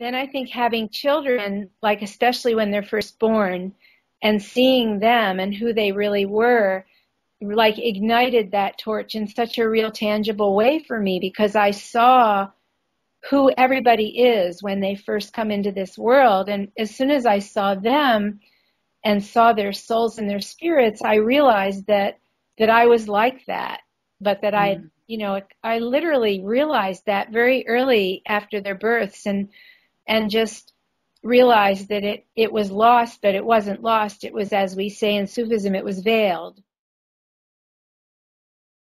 then I think having children, like especially when they're first born, and seeing them and who they really were, like ignited that torch in such a real tangible way for me because I saw who everybody is when they first come into this world. And as soon as I saw them and saw their souls and their spirits, I realized that, that I was like that, but that mm. I, you know, I literally realized that very early after their births and, and just realized that it, it was lost, but it wasn't lost. It was, as we say in Sufism, it was veiled